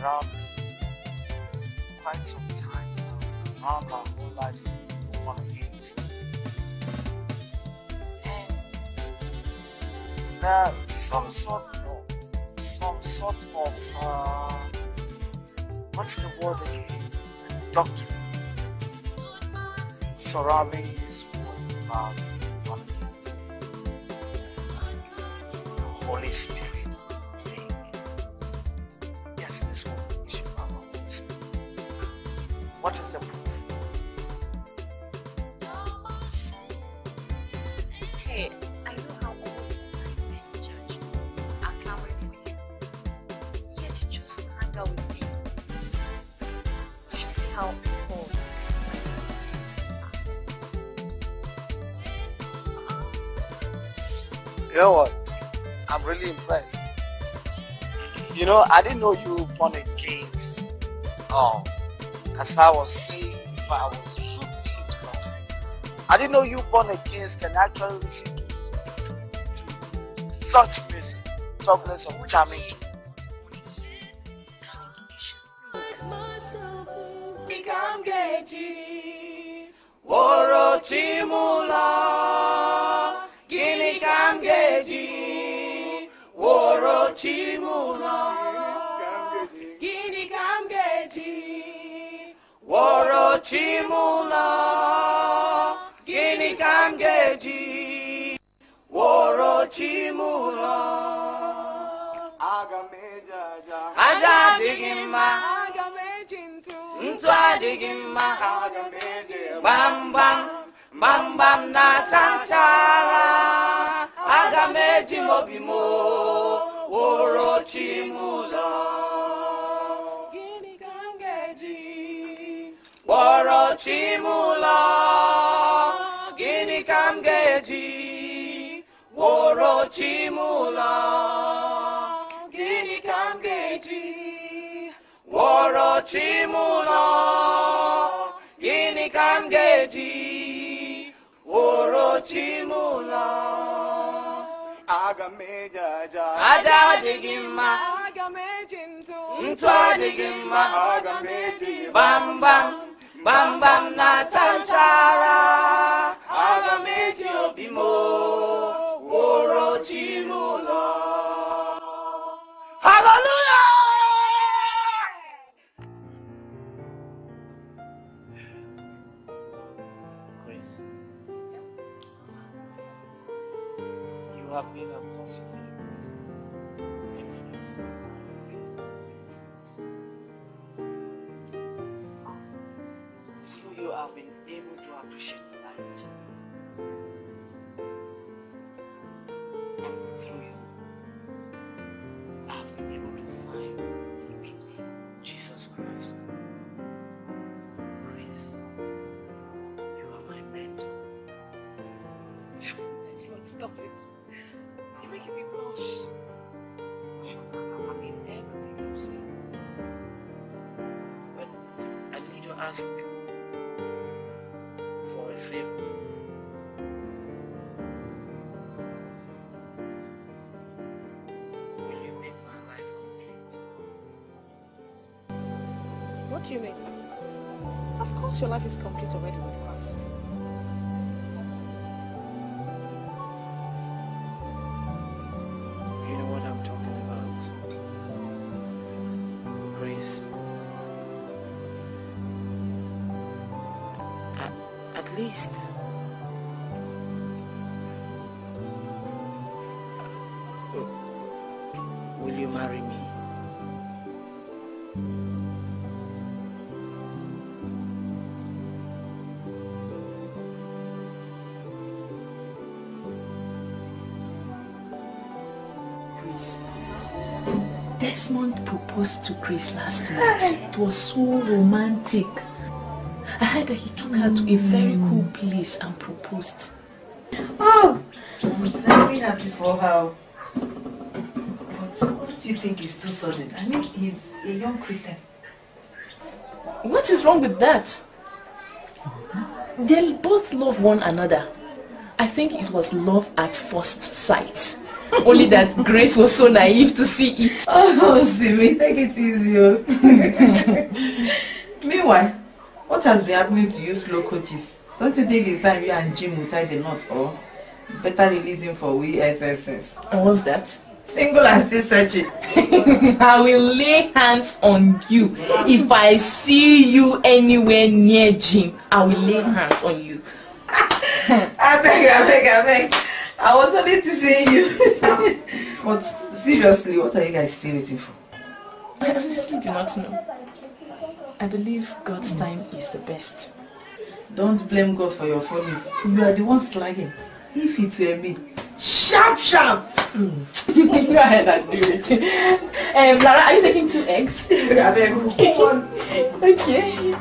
around quite some time now, around our whole life, born against. And there's some sort of, some sort of, uh, what's the word again? Doctrine surrounding this word about. The Holy Spirit. I didn't know you were born against. Oh, as I was saying before, I was interrupted. I didn't know you born against can actually listen to, to such music, talkless of charming. Woro chimula, aga m eji aja. Aja adịghị mma. Aga m eji ntụ. Ntụ adịghị mma. Aga m eji gbamgbam. Gbamgbam na-acha nchara. Aga m eji obi m woro chimụlọ. Gịnị ka m ga-eji? Woro chimụlọ. Woro chimụlọ. Gịnị ka m ga-eji? Woro chimụlọ. Gịnị ka m ga-eji? Woro chimụlọ. Aga m eji aja. Adịghị mma. Aga eji ntụ. Ntụ adịghị mma. Aga m eji gbamgbam. Gbamgbam na-acha nchara. Aga m obi m woro You're making. I mean everything you say. But I need to ask for a favor. Will you make my life complete? What do you mean? Of course your life is complete already with Christ. At, at least. Proposed to Grace last night. It was so romantic. I heard that he took her to a very mm. cool place and proposed. Oh, I'm very happy for her. But what do you think is too sudden? I mean, he's a young Christian. What is wrong with that? Mm-hmm. They both love one another. I think it was love at first sight. Only that Grace was so naive to see it. Oh, Simi, take it easy. oh. Meanwhile, what has been happening to you slow coaches? Don't you think it's time you and Jim will tie the knot or better release him for we SSS? And what's that? Single and still searching. I will lay hands on you. If I see you anywhere near Jim, I will lay hands on you. I beg, I beg, I beg. I was only teasing you. but seriously, what are you guys still waiting for? I honestly do not know. I believe God's time is the best. Don't blame God for your follies. You are the one slagging. If it were me, sharp, sharp. Go ahead and do it. Um, Lara, are you taking two eggs? I beg, come on. Okay.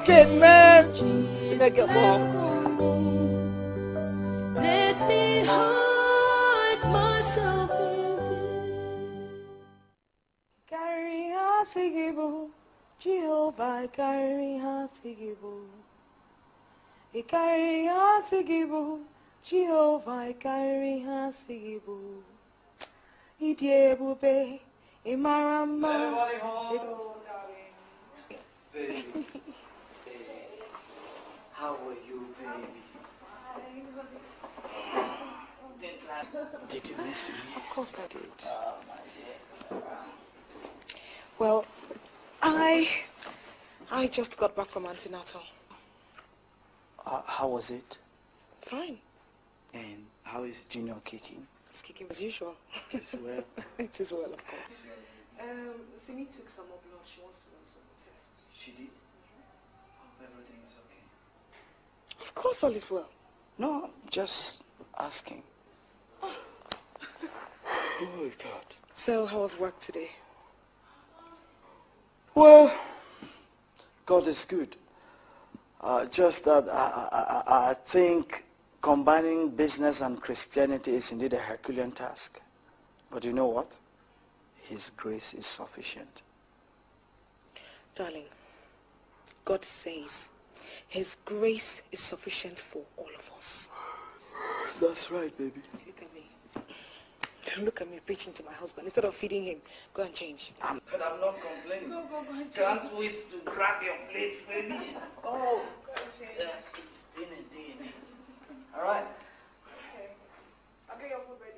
Make it, man. To make it more. Let me hide myself in Carry Hasigibu, Jehovah, carry Hasigibu. He carry Hasigibu, Jehovah, carry Hasigibu. Idi ebube, Imarama. How are you, baby? Fine. Did you miss me? Of course I did. Well, I, I just got back from antenatal. Uh, how was it? Fine. And how is Junior kicking? It's kicking as usual. It's well. it is well, of course. Um, Simi took some more blood. She wants to run some tests. She did? Hope everything is okay. Of course, all is well. No, just asking. oh God. So, how was work today? Well, God is good. Uh, just that I, I, I- I think combining business and Christianity is indeed a Herculean task. But you know what? His grace is sufficient. Darling, God says His grace is sufficient for all of us. That's right, baby. Look at me. Don't Look at me preaching to my husband. Instead of feeding him, go and change. But I'm not complaining. Can't wait to grab your plates, baby. Oh, yeah, it's been a day. All right. Okay. I'll get your food ready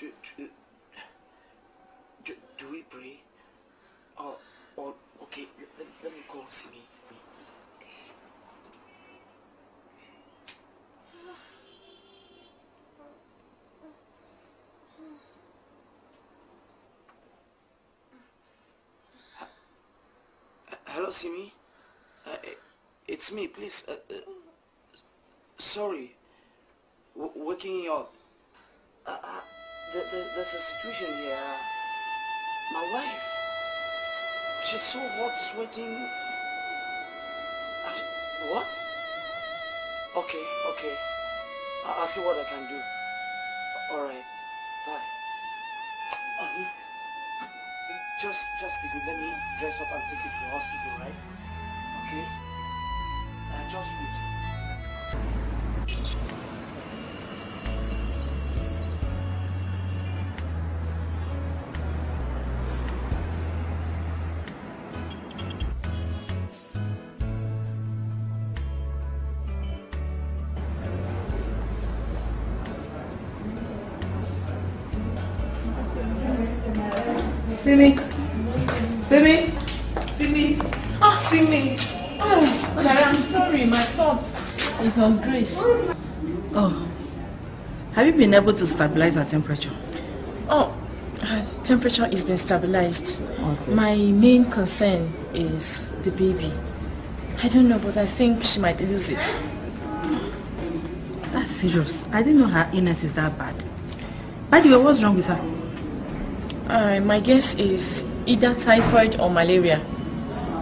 do, do, do, we pray? Or, or okay, let, let me call Simi. Hello, Simi. Uh, eh, it's me, please. Uh, uh, sorry, w waking you up. The, the, there's a situation here. My wife. She's so hot, sweating. I- what? Okay, okay. I- I'll see what I can do. All right. Bye. Uh, just, just be good. Let me dress up and take you to the hospital, right? Okay? Uh, just wait. On Grace. Oh. Have you been able to stabilize her temperature? Oh, her temperature is been stabilized. My main concern is the baby. I don't know, but I think she might lose it. That's serious. I didn't know her illness is that bad. By the way, what's wrong with her? Uh, my guess is either typhoid or malaria.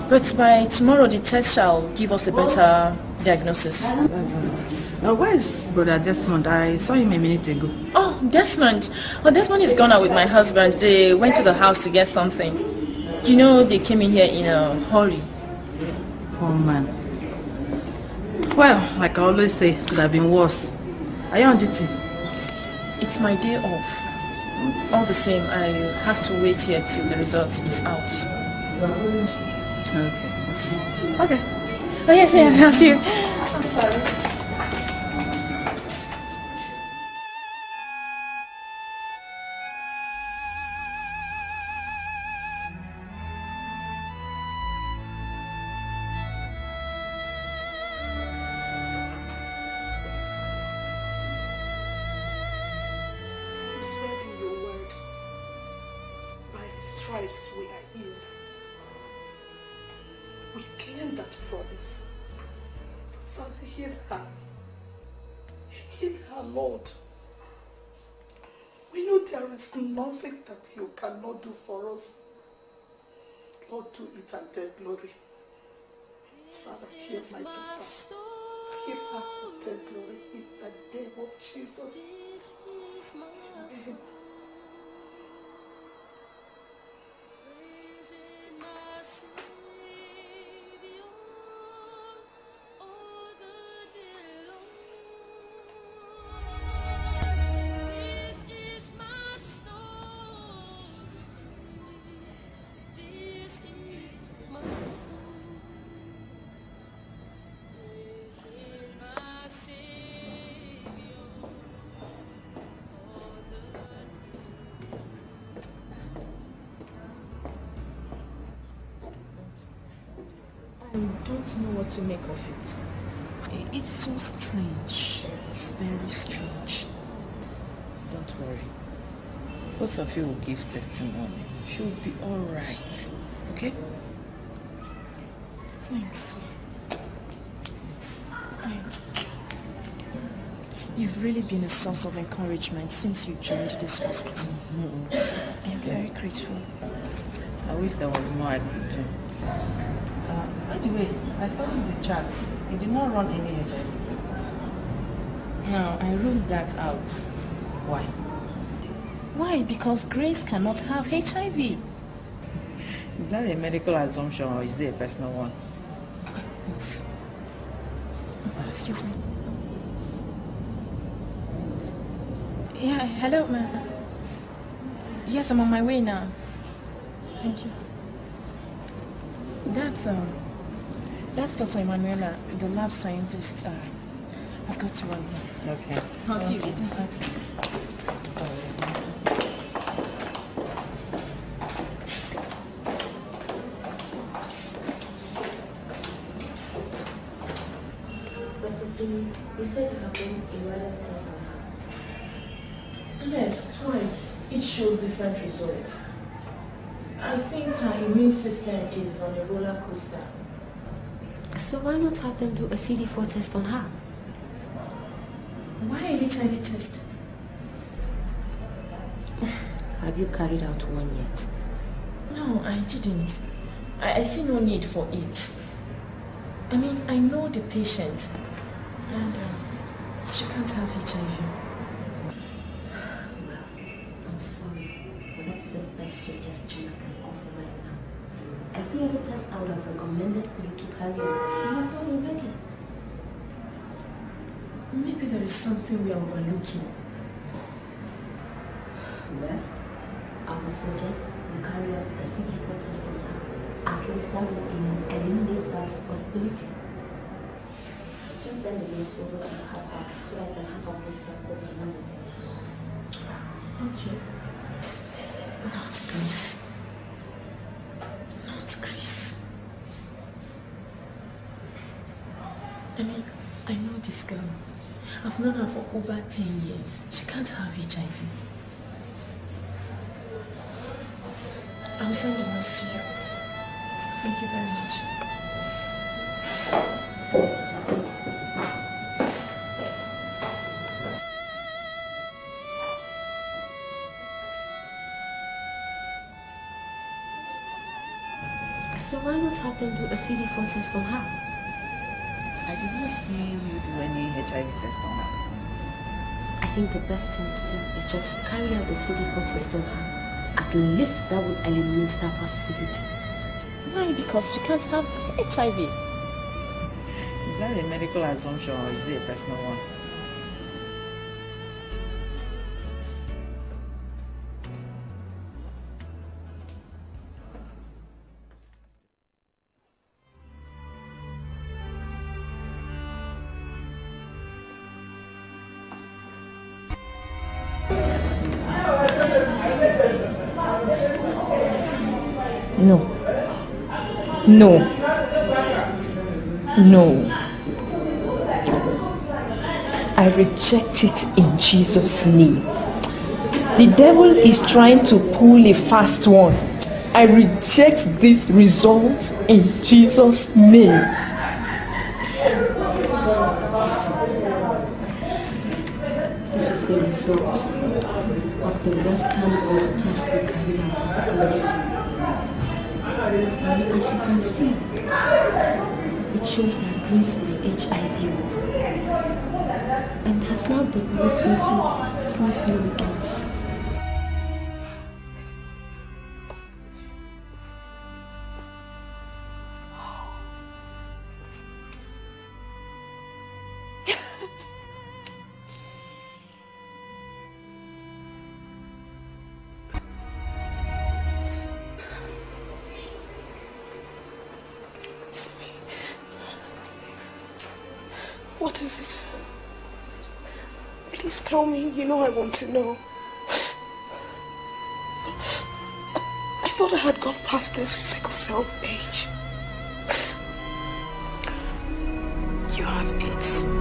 But by tomorrow, the test shall give us a better diagnosis. Uh, where's Brother Desmond? I saw him a minute ago. Oh, Desmond. Oh, Desmond is gone out with my husband. They went to the house to get something. You know, they came in here in a hurry. Oh man. Well, like I always say, it could have been worse. Are you on duty? It's my day off. All the same, I have to wait here till the result is out. Okay. Okay. Oh, yes, yes, I'll see you. Cannot do for us. Lord, do it and take glory. Father, hear my daughter. Hear her and take glory in the name of Jesus. Amen. I don't know what to make of it. It's so strange. It's very strange. Don't worry. Both of you will give testimony. She will be alright. Okay? Thanks. I- You've really been a source of encouragement since you joined this hospital. I am very grateful. I wish there was more I could do. Uh, by the way, I studied the chart. It did not run any HIV test. Now, I ruled that out. Why? Why? Because Grace cannot have HIV. Is that a medical assumption or is it a personal one? Excuse me. Yeah, hello, ma'am. Yes, I'm on my way now. Thank you. That's um, that's Dr. Emanuela, the lab scientist. Uh, I've got to run. now. Okay. I'll see you later. Dr. Simi, you said you have done a Widal test on her. Yes, twice. It shows different results. I think her immune system is on a roller coaster. So why not have them do a CD4 test on her? Why an HIV test? Have you carried out one yet? No, I didn't. I, I see no need for it. I mean, I know the patient, and uh, she can't have HIV. Well, I'm sorry, but that's the best suggestion I can now. Every other test I would have recommended for you to carry out, you have done already. Maybe there is something we are overlooking. Well, I would suggest you carry out a CD4 test on her. At least that will elim- eliminate that possibility. Just send the list over to her back so I can have put samples and run the test. Okay. Not Chris. Not Chris. I mean, I know this girl. I've known her for over 10 years. She can't have HIV. I'll send a to you. Thank you very much. So why not have them do a CD4 test on her? I did not see you do any HIV test on her. I think the best thing to do is just carry out the CD4 test on her. At least that would eliminate that possibility. Why? Because she can't have HIV. Is that a medical assumption or is it a personal one? No. No. I reject it in Jesus' name. The devil is trying to pull a fast one. I reject this result in Jesus' name. This is the result of the Western blot test we carried out. As you can see, it shows that Grace is HIV-1 and has now developed into full-blown AIDS. I want to know. I thought I had gone past this sickle cell age. You have AIDS.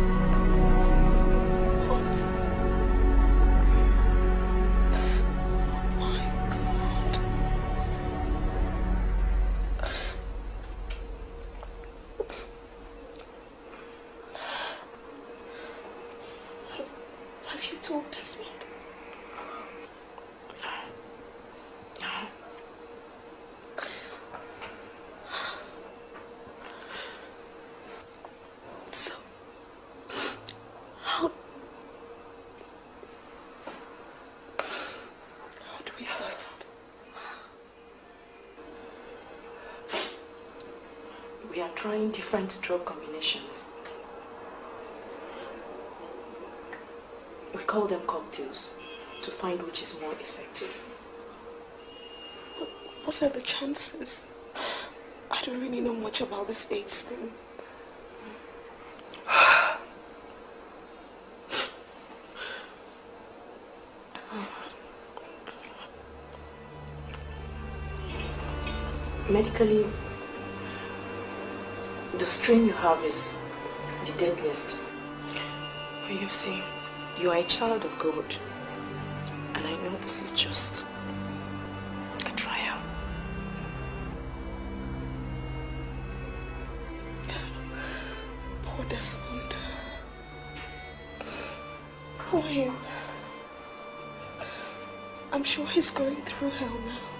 Drug combinations. We call them cocktails to find which is more effective. What, what are the chances? I don't really know much about this AIDS thing. Medically, the strain you have is the deadliest. But you see, You are a child of God, and I know this is just a trial. Poor Desmond. Poor him. I'm sure he's going through hell now.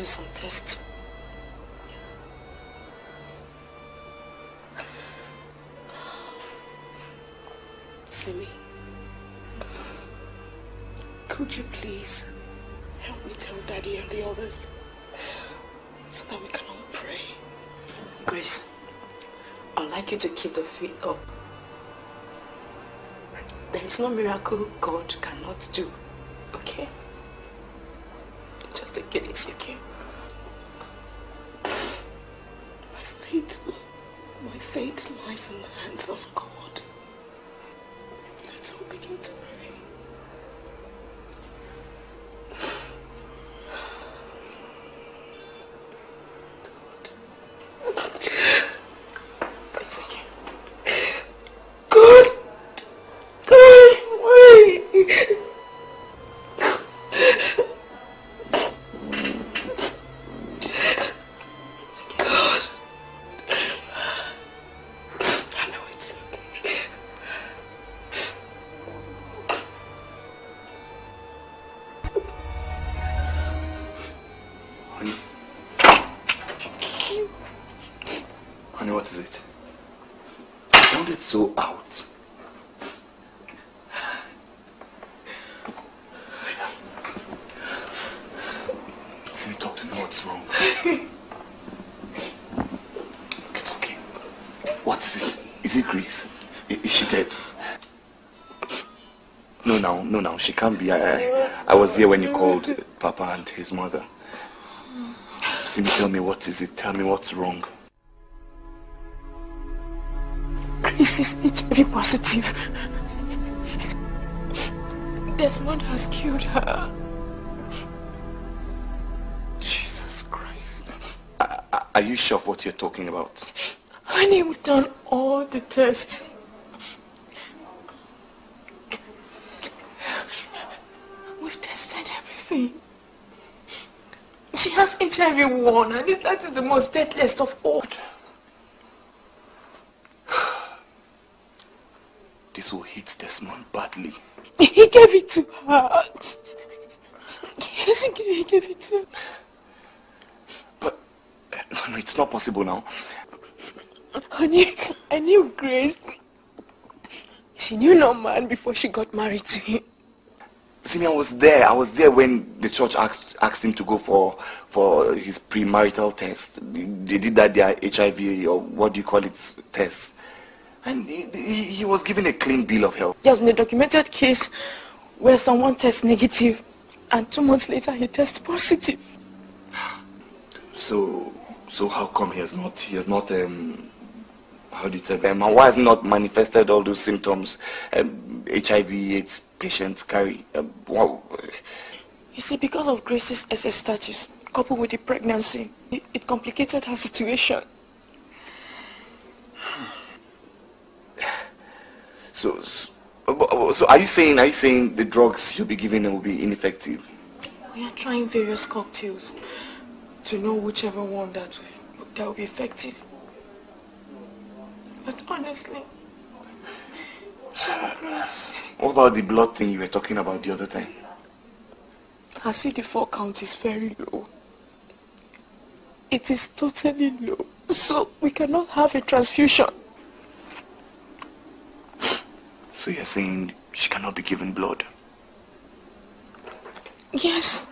Do some tests. Simi, could you please help me tell Daddy and the others so that we can all pray? Grace, I'd like you to keep the faith up. There is no miracle God cannot do, okay? Honey. What is it? You sounded so out. See, talk to me. What's wrong? It's okay. What is it? Is it Grace? I- Is she dead? No, now, no, now. She can't be. I, I, I was here when you called Papa and his mother. Simi, tell me what is it? Tell me what's wrong. Grace is HIV positive. Desmond has killed her. Jesus Christ. Are, are- are you sure of what you're talking about? Honey, we've done all the tests. She has HIV 1 and this- that is the most deadliest of all. This will hit Desmond badly. He gave it to her. He gave- it to her. But, eh, no, no, it's not possible now. Honey, I knew Grace. She knew no man before she got married to him. Simi, I was there. I was there when the church asked asked him to go for for his premarital test. They did that their HIV or what do you call it test, and he, he, he was given a clean bill of health. There's been a documented case where someone tests negative and two months later he tests positive. So so how come he has not he has not um how do you tell them why has he not manifested all those symptoms um, HIV AIDS patients carry? Um, wow. You see, because of Grace's SS status, coupled with the pregnancy, it, it complicated her situation. So, so so are you saying are you saying the drugs you'll be giving will be ineffective? We are trying various cocktails to know whichever one that will, that will be effective. But honestly, Grace, What about the blood thing you were talking about the other time? I CD4 count is very low. It is totally low. So we cannot have a transfusion. So you're saying she cannot be given blood? Yes.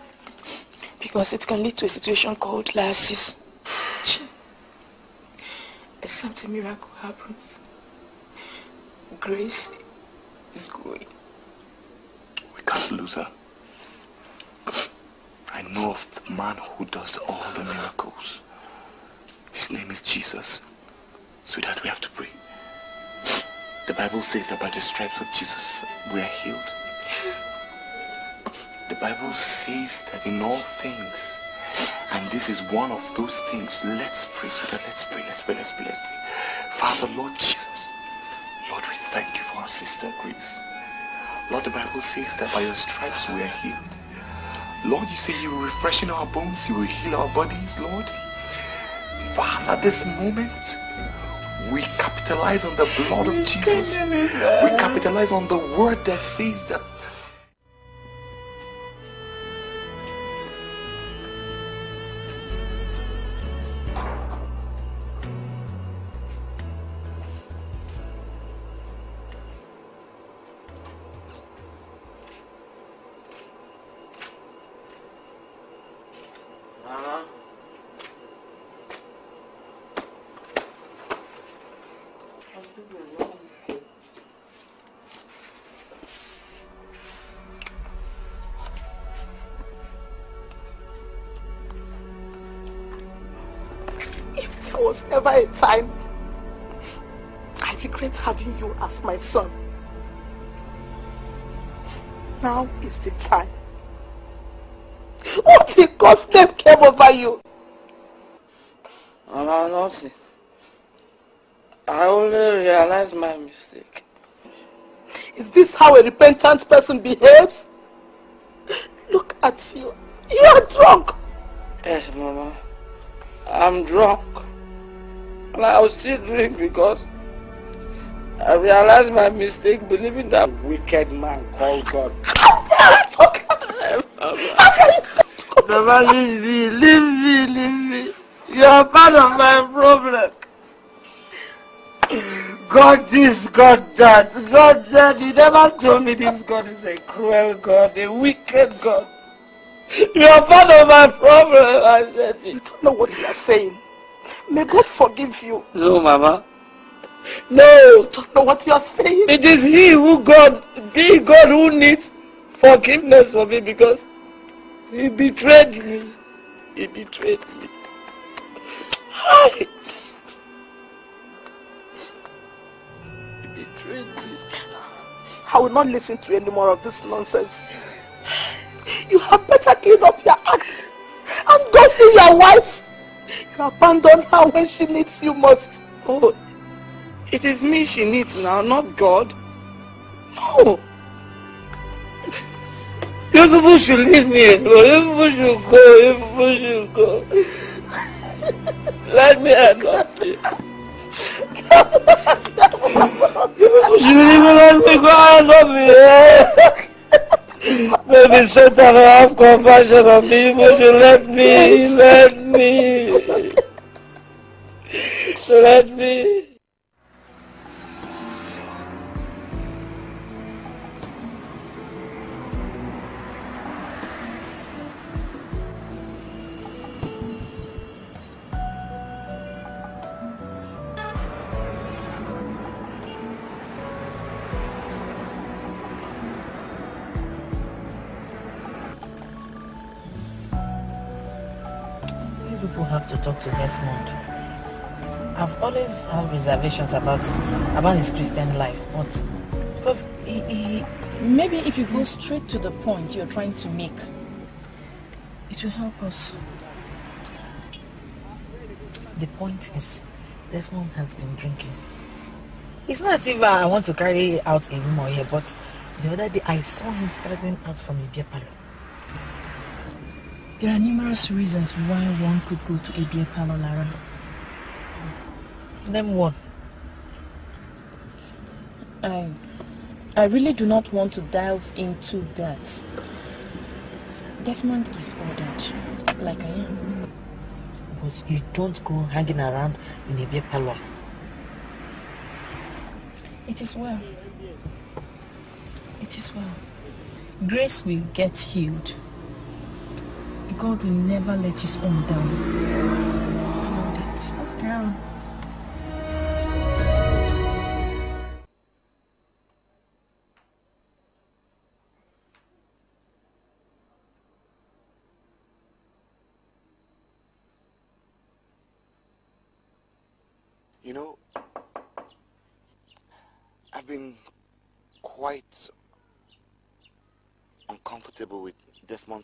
Because it can lead to a situation called lysis. Except a miracle happens. Grace is going. We can't lose her. I know of the man who does all the miracles. His name is Jesus. So that we have to pray. The Bible says that by the stripes of Jesus we are healed. The Bible says that in all things, and this is one of those things, let's pray. So that let's pray, let's pray, let's pray, let's pray. Father, Lord Jesus, thank you for our sister Grace. Lord, the Bible says that by your stripes we are healed. Lord, you say you will refreshen our bones, you will heal our bodies, Lord. Father, at this moment, we capitalize on the blood of Jesus. We capitalize on the word that says that ever a time I regret having you as my son. Now is the time. What the God's name came over you? Mama, nothing. I only realized my mistake. Is this how a repentant person behaves? Look at you. You are drunk. Yes, Mama. I'm drunk. And I will still drink because I realized my mistake believing that wicked man called God. Never leave me, leave me, leave me. You are part of my problem. God this, God that, God that. You never told me this God is a cruel God, a wicked God. You are part of my problem, I said. You don't know what you are saying. May God forgive you. No, Mama. No, don't know what you are saying. It is He who God, the God who needs forgiveness for me because He betrayed me. He betrayed me. Hi. He betrayed me. I will not listen to any more of this nonsense. You have better clean up your act and go see your wife. You abandon her when she needs you most. Oh, it is me she needs now, not God. No. You people should leave me alone. You people should go. You people should go. Let me adopt you. You should leave me. Me go me. Satan will have compassion on me. Would You let me. Let me. Let me. Reservations about about his Christian life, but because he, he Maybe if you go straight to the point you're trying to make, it will help us. the point is this Desmond has been drinking. It's not as if I want to carry out a rumor here, but the other day I saw him staggering out from a beer parlor. There are numerous reasons why one could go to a beer parlor, Lara. Name one. I, I really do not want to delve into that. Desmond is ordered, like I am. But you don't go hanging around in a beer parlor. It is well. It is well. Grace will get healed. God will never let his own down.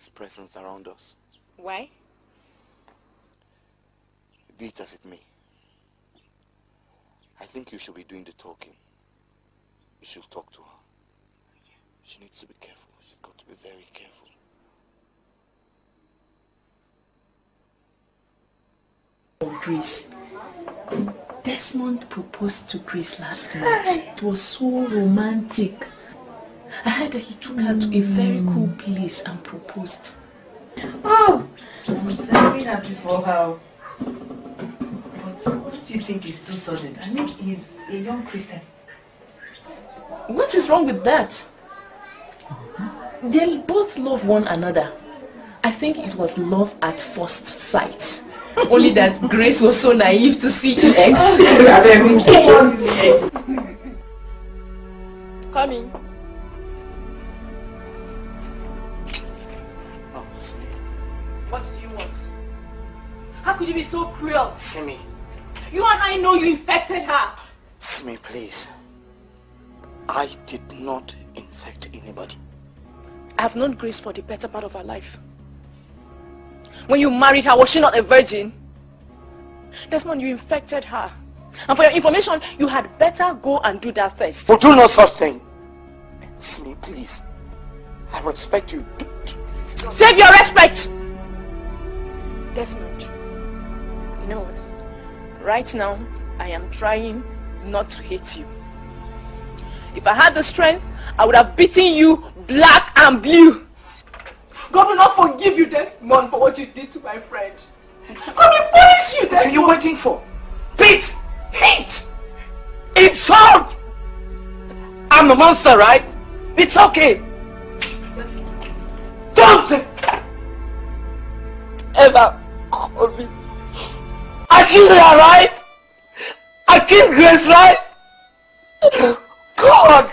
Desmond's presence around us, Why? be it as it may. I think you should be doing the talking. you should talk to her. She needs to be careful. She's got to be very careful. Oh, Grace. Desmond proposed to Grace last night. It was so romantic. I heard that he took her to a very hmm. cool place and proposed. Oh, I'm very happy for her. But what don't you think it's too sudden? I mean, he's a young Christian. What is wrong with that? They both love one another. I think it was love at first sight. Only that Grace was so naive to see oh, eggs. Coming. Could you be so cruel? Simi. You and I know you infected her. Simi, please. I did not infect anybody. I have known Grace for the better part of her life. When you married her, was she not a virgin? Desmond, you infected her. And for your information, you had better go and do that first. For do no such thing. Simi, please. I respect you. Save your respect! Desmond, you know what? Right now, I am trying not to hate you. If I had the strength, I would have beaten you black and blue. God will not forgive you, Desmond, for what you did to my friend. God will punish you, Desmond. What are you waiting for? Beat! Hate! Insult! I'm a monster, right? It's okay. Don't ever call me. I killed her, right? I killed Grace, right? God!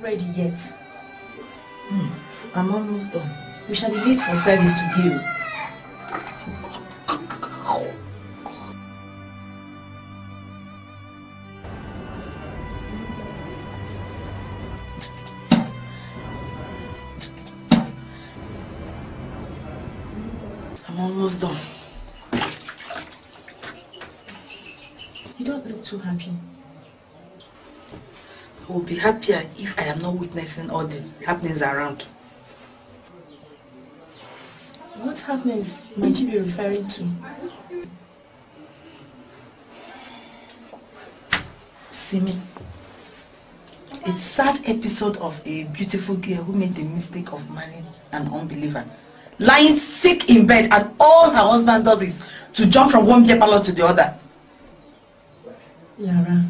Ready yet. Hmm, I'm almost done. We shall be late for service today. Happier if I am not witnessing all the happenings around. What happenings might you be referring to? See Simi. A sad episode of a beautiful girl who made the mistake of marrying an unbeliever. Lying sick in bed and all her husband does is to jump from one beer parlor to the other. Lara,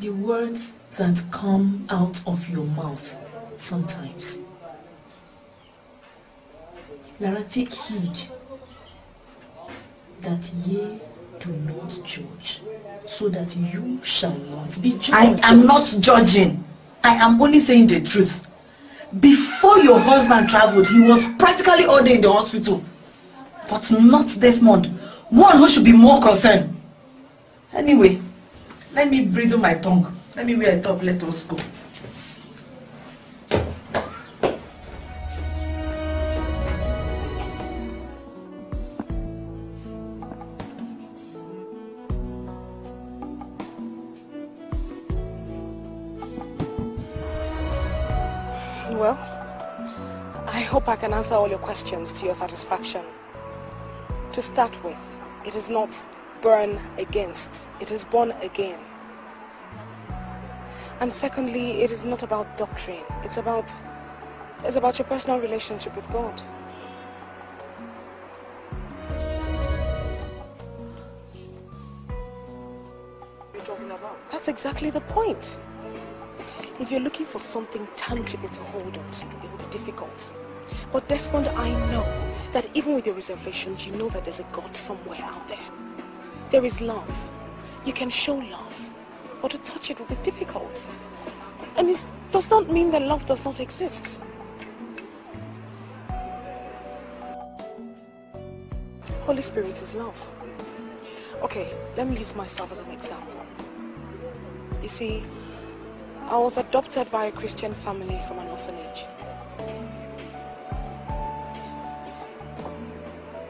the words that come out of your mouth sometimes. Lara, take heed that ye do not judge, so that you shall not be judged. I am not judging. I am only saying the truth. Before your husband traveled, he was practically all day in the hospital. But not this month. One who should be more concerned. Anyway, let me bridle my tongue. Let me wear a top. Let us go. Well, I hope I can answer all your questions to your satisfaction. To start with, it is not burn against, it is born again. And secondly, it is not about doctrine, it's about it's about your personal relationship with God. You're talking about? That's exactly the point. If you're looking for something tangible to hold on to, it will be difficult. But Desmond, I know that even with your reservations, you know that there's a God somewhere out there. There is love. You can show love. But to touch it will be difficult. And it does not mean that love does not exist. Holy Spirit is love. Okay, let me use myself as an example. You see, I was adopted by a Christian family from an orphanage.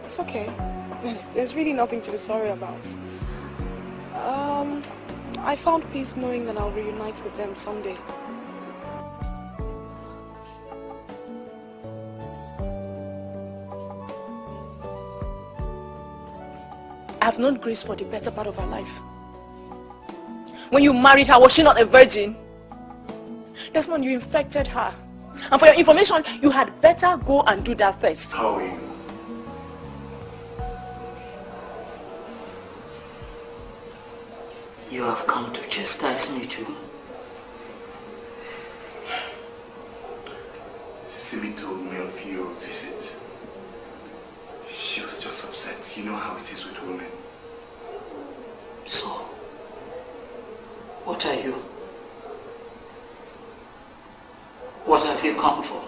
It's okay. There's, there's really nothing to be sorry about. I found peace knowing that I'll reunite with them someday. I've known Grace for the better part of her life. When you married her, was she not a virgin? Desmond, you infected her. And for your information, you had better go and do that first. How are you? Have come to chastise me too. Simi told me of your visit. She was just upset. You know how it is with women. So, what are you? What have you come for?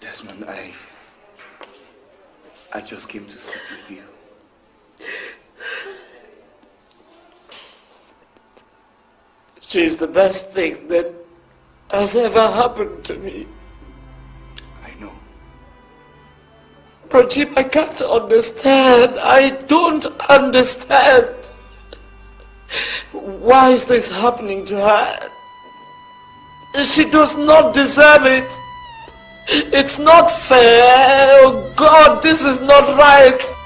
Desmond, I... I just came to sit with you. She's the best thing that has ever happened to me. I know. But Jim, I can't understand. I don't understand. Why is this happening to her? She does not deserve it. It's not fair. Oh God, this is not right.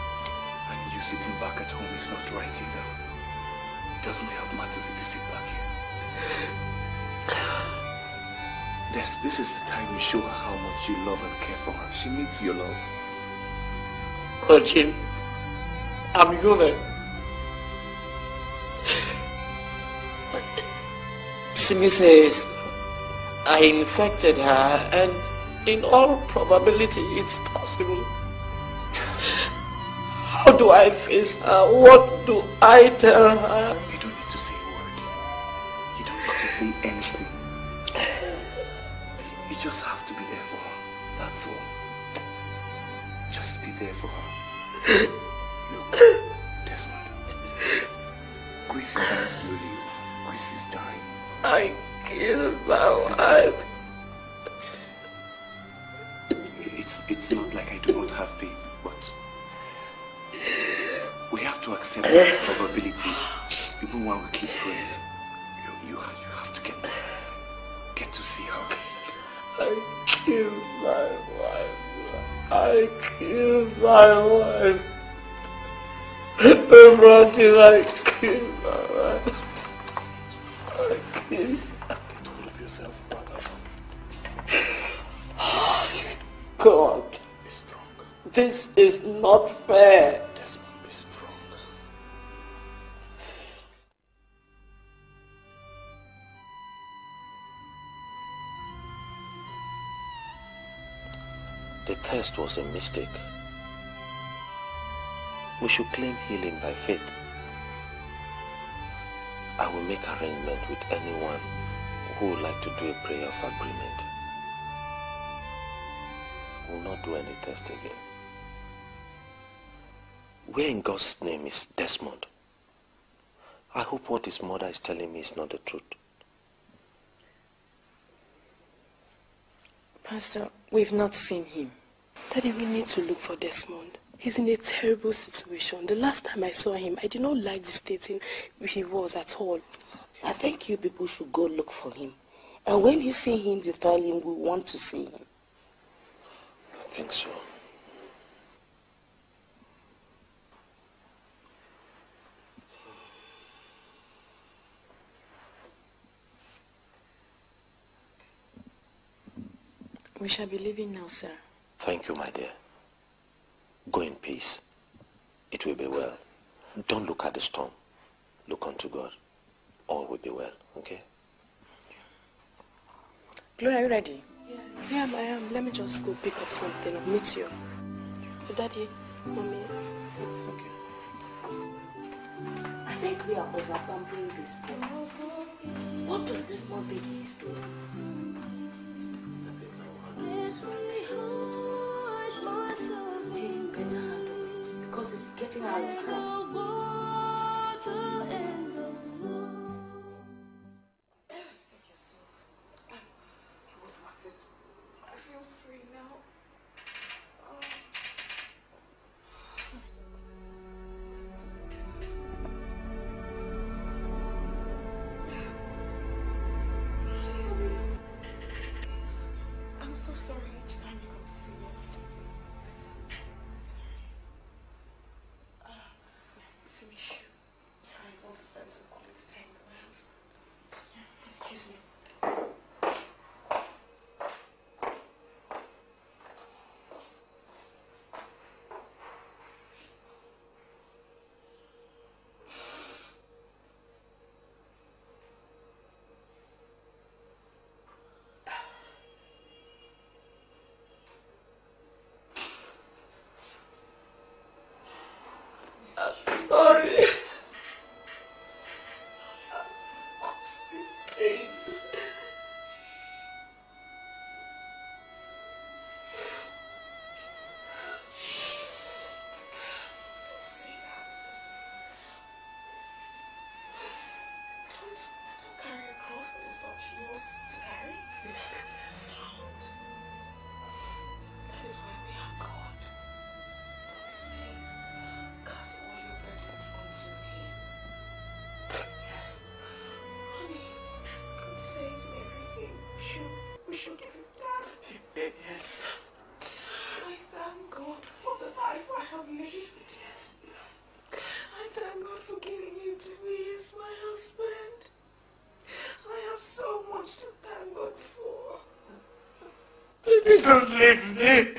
Jim, I'm human. Simi says I infected her and in all probability it's possible. How do I face her? What do I tell her? To accept eh? the probability even while we keep praying. You, you, you have to get, get to see her. I killed my wife. I killed my wife. Bronte, I killed my wife. I killed. Get hold of yourself, brother. Oh, God, Be strong. this is not fair. Test was a mistake. We should claim healing by faith. I will make arrangement with anyone who would like to do a prayer of agreement. Will not do any test again. Where in God's name is Desmond? I hope what his mother is telling me is not the truth. Pastor, we've not seen him. Daddy, we need to look for Desmond. He's in a terrible situation. The last time I saw him, I did not like the state in he was at all. I think you people should go look for him. And when you see him, you tell him we want to see him. I think so. We shall be leaving now, sir. Thank you, my dear. Go in peace. It will be well. Don't look at the storm. Look unto God. All will be well, okay? Gloria, are you ready? Yeah. Yeah, I am. Let me just go pick up something. I'll meet you. Oh, Daddy, mommy. It's okay. I think we are overpampering this boy. What does this one think he's doing? 谢。Baby, don't leave me.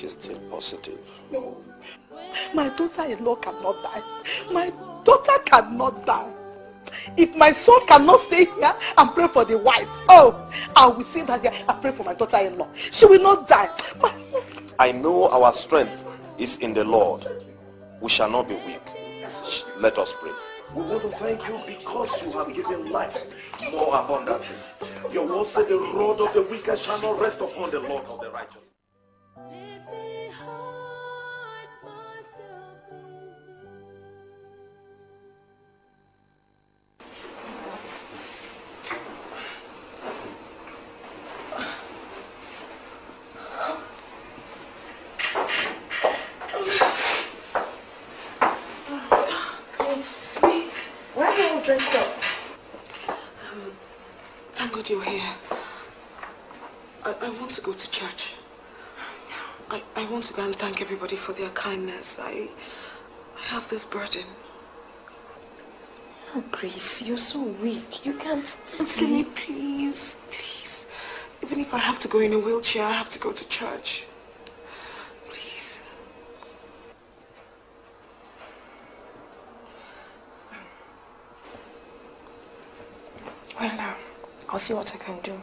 She's still positive. No. My daughter-in-law cannot die. My daughter cannot die. If my son cannot stay here and pray for the wife, oh, I will sit down here and pray for my daughter-in-law. She will not die. My, I know our strength is in the Lord. We shall not be weak. Let us pray. We want to thank you because you have given life more abundantly. Your word said the rod of the wicked shall not rest upon the Lord of the righteous. Kindness. I, I have this burden. Oh, Grace, you're so weak. You can't. Silly, please, please. Even if I have to go in a wheelchair, I have to go to church. Please. Well, now, I'll see what I can do.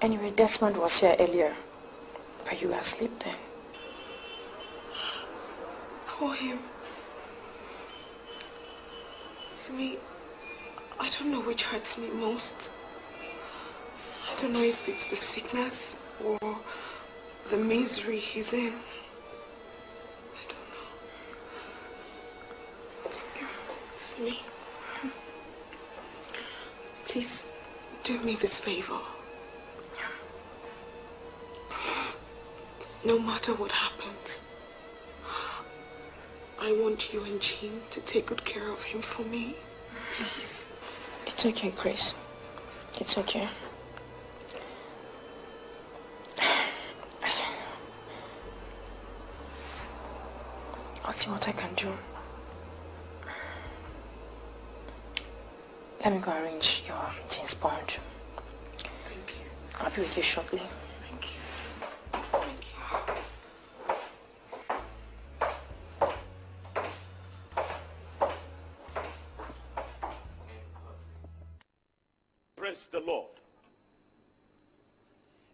Anyway, Desmond was here earlier. But you were asleep then. Poor him. See, I don't know which hurts me most. I don't know if it's the sickness or the misery he's in. I don't know. See, please do me this favor. No matter what happens, I want you and Jean to take good care of him for me. Please. It's okay, Grace. It's okay. I'll see what I can do. Let me go arrange your jeans sponge. Thank you. I'll be with you shortly. Thank you. Thank you. Praise the Lord.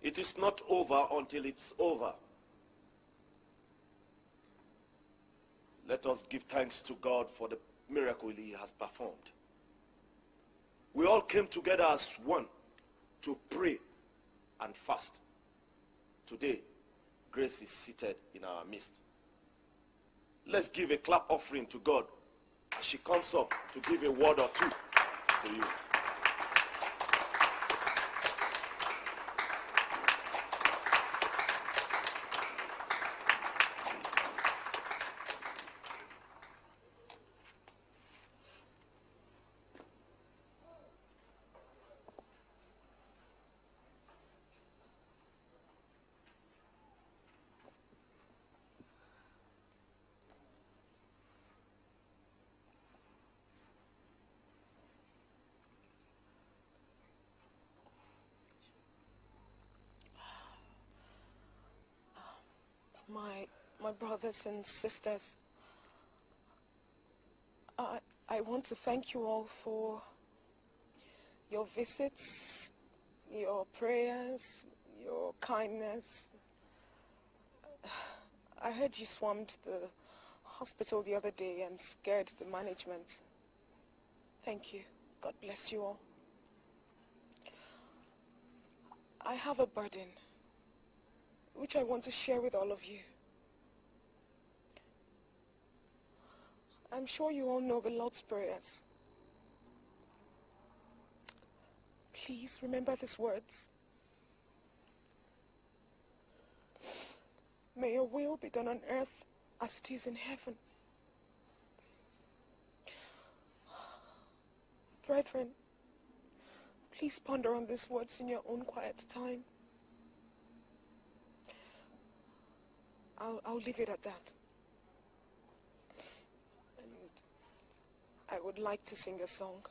It is not over until it's over. Let us give thanks to God for the miracle he has performed. We all came together as one to pray and fast. Today, grace is seated in our midst. Let's give a clap offering to God as she comes up to give a word or two to you. My brothers and sisters I I want to thank you all for your visits, your prayers, your kindness. I heard you swarmed the hospital the other day and scared the management. Thank you. God bless you all. I have a burden which I want to share with all of you. I'm sure you all know the Lord's Prayers. Please remember these words. May your will be done on earth as it is in heaven. Brethren, please ponder on these words in your own quiet time. I'll, I'll leave it at that. And I would like to sing a song.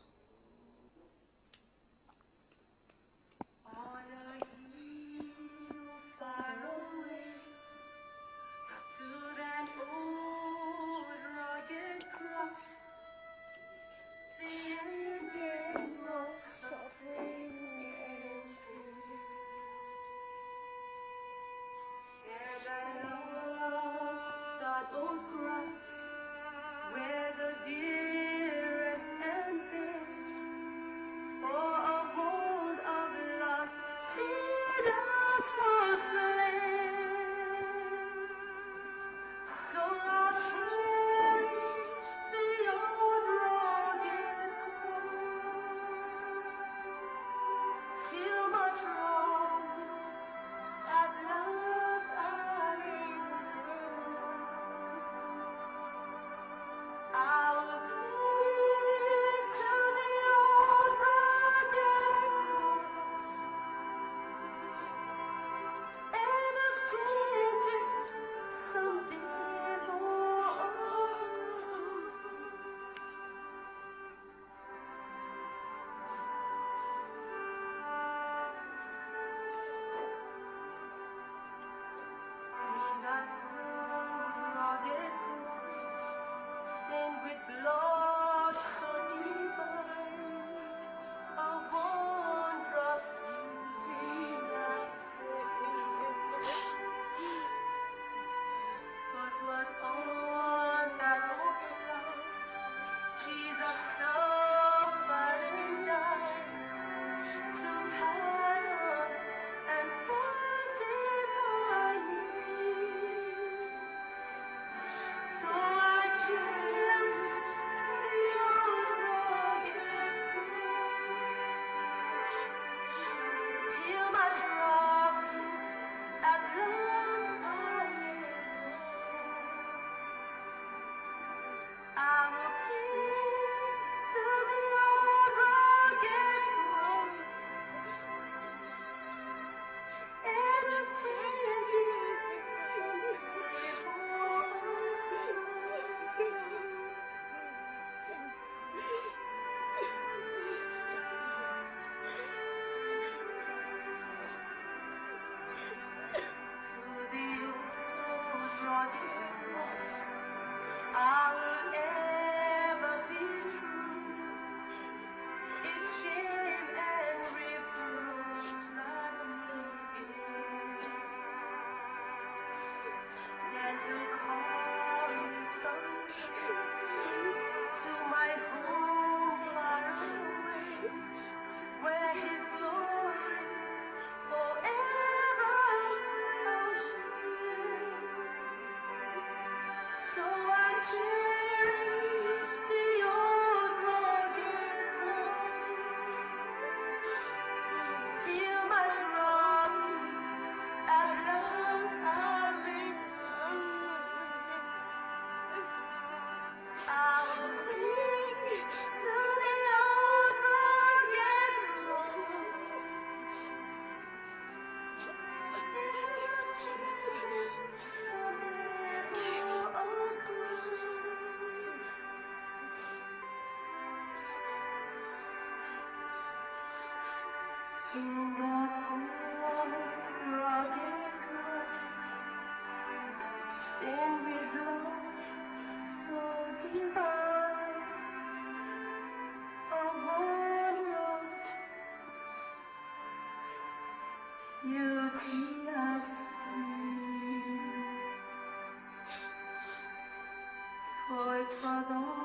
花总。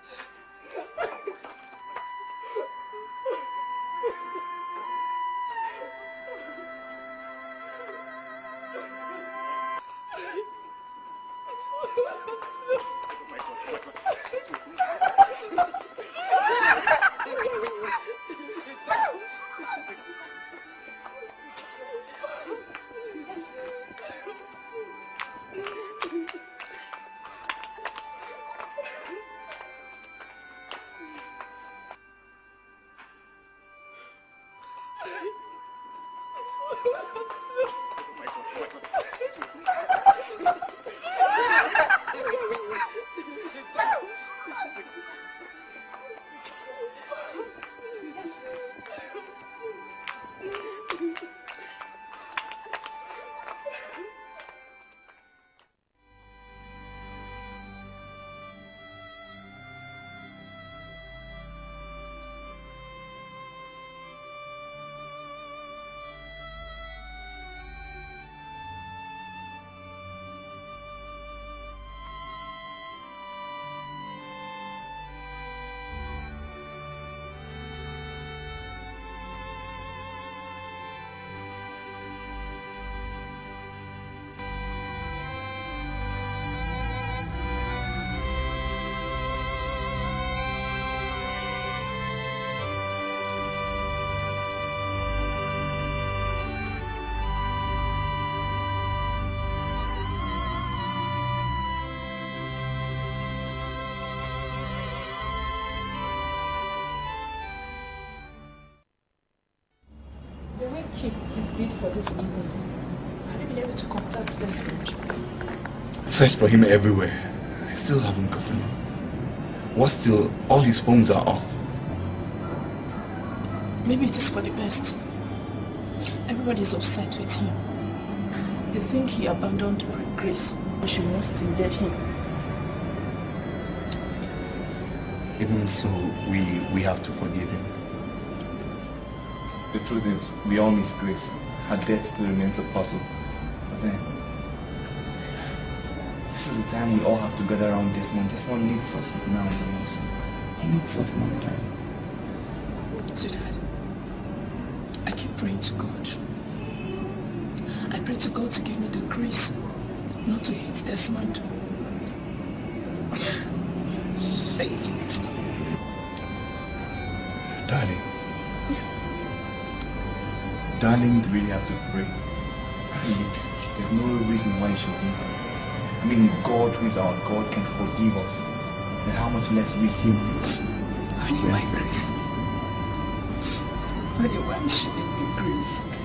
beat for this evening. Have you been able to contact Desmond? Searched for him everywhere. I still haven't gotten him. What's still, all his phones are off. Maybe it is for the best. Everybody is upset with him. They think he abandoned Grace, but she wants to dead him. Even so, we, we have to forgive him. The truth is, we all miss Grace. Her death still remains a puzzle. But then, this is the time we all have to gather around Desmond. Desmond needs us now the most. He needs us now, darling. Sweetheart, I keep praying to God. I pray to God to give me the grace not to hate Desmond. Thank you. Darling. Darling, really have to pray. There's no reason why you should hate. I mean, God, who is our God, can forgive us. Then how much less we humans? Honey, why grace? Honey, why should it be grace?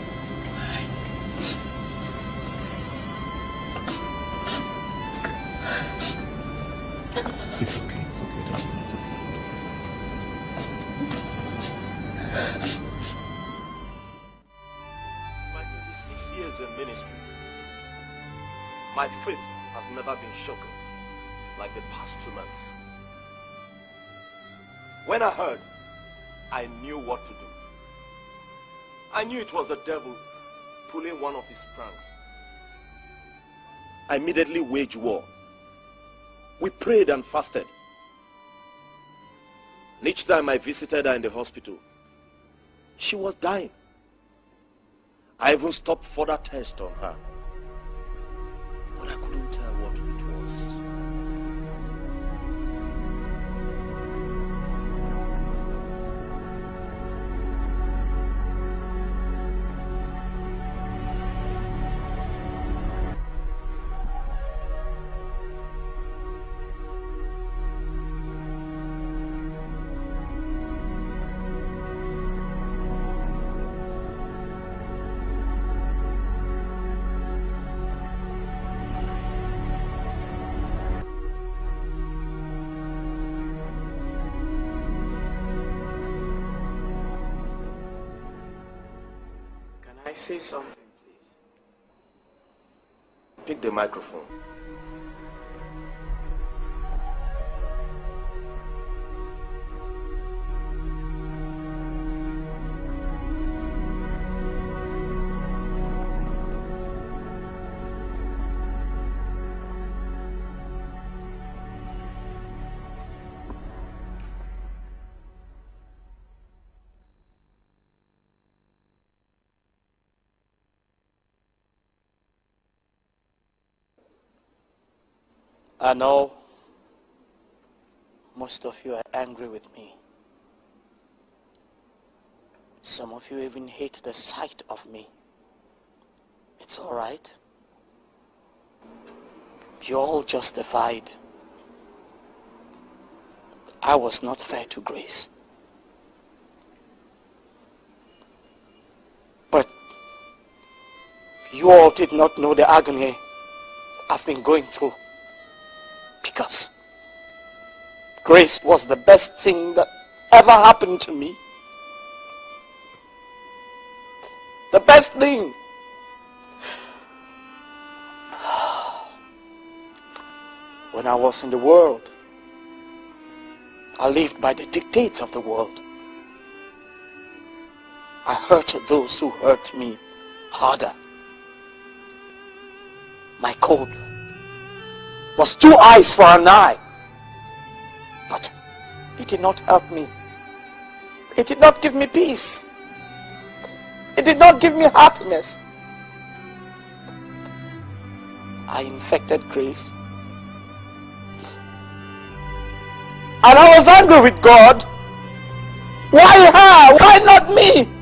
I knew it was the devil pulling one of his pranks. I immediately waged war. We prayed and fasted. And each time I visited her in the hospital, she was dying. I even stopped further tests on her. But I couldn't say something, please? Pick the microphone. I know most of you are angry with me. Some of you even hate the sight of me. It's alright. You're all justified. I was not fair to Grace. But you all did not know the agony I've been going through. Because Grace was the best thing that ever happened to me. The best thing. When I was in the world, I lived by the dictates of the world. I hurt those who hurt me harder. My code was two eyes for an eye. But it did not help me. It did not give me peace. It did not give me happiness. I infected Grace. And I was angry with God. Why her? Why not me?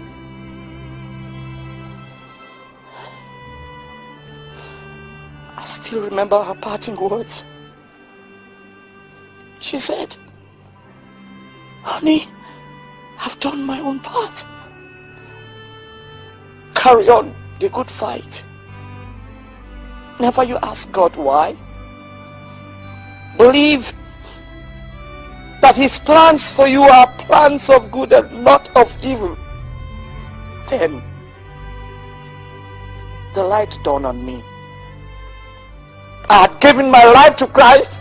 Still remember her parting words. She said, Honey, I've done my own part. Carry on the good fight. Never you ask God why. Believe that his plans for you are plans of good and not of evil. Then the light dawned on me. I had given my life to Christ,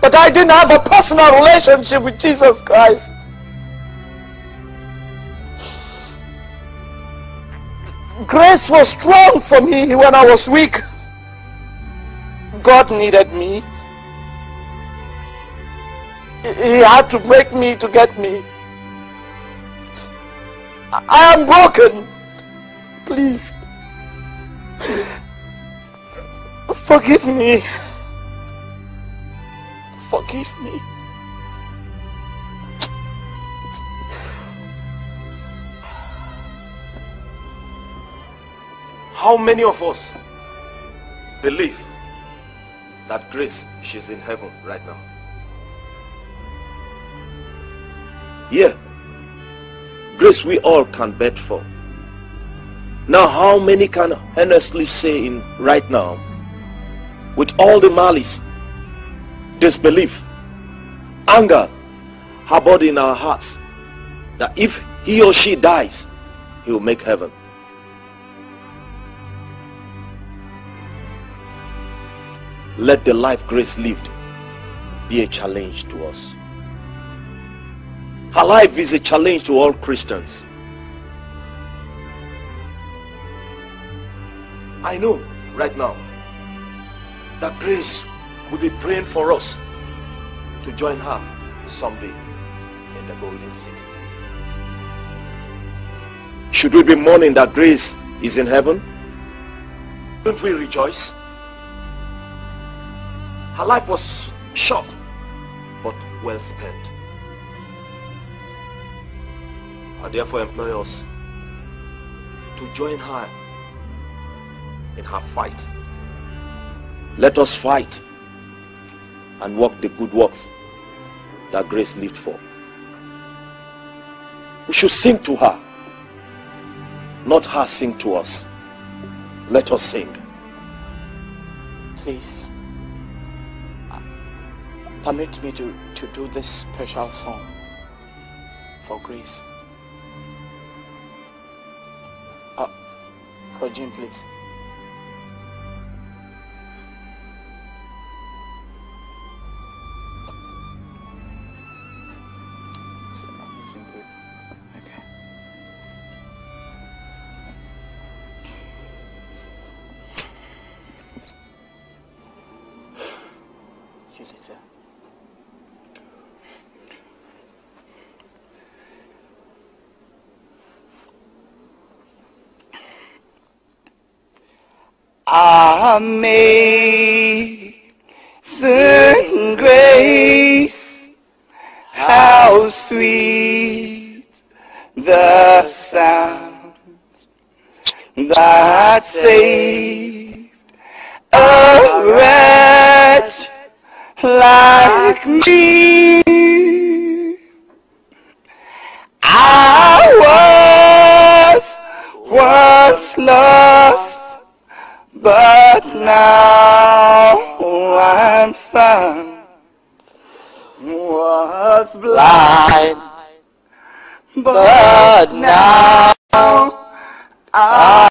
but I didn't have a personal relationship with Jesus Christ. Grace was strong for me when I was weak. God needed me. He had to break me to get me. I am broken. Please. Forgive me. Forgive me. How many of us believe that Grace, she's in heaven right now? Yeah. Grace we all can bet for. Now how many can honestly say in right now, with all the malice, disbelief, anger harbored in our hearts that if he or she dies, he will make heaven. Let the life Grace lived be a challenge to us. Her life is a challenge to all Christians. I know right now that Grace will be praying for us to join her someday in the Golden City. Should we be mourning that Grace is in heaven? Don't we rejoice? Her life was short, but well spent. I therefore employ us to join her in her fight. Let us fight and work the good works that Grace lived for. We should sing to her, not her sing to us. Let us sing. Please, uh, permit me to, to do this special song for Grace. Uh, Rajin, please. Amazing grace, how sweet the sound that saved a wretch like me. I was once lost, now. I'm found was blind, but now I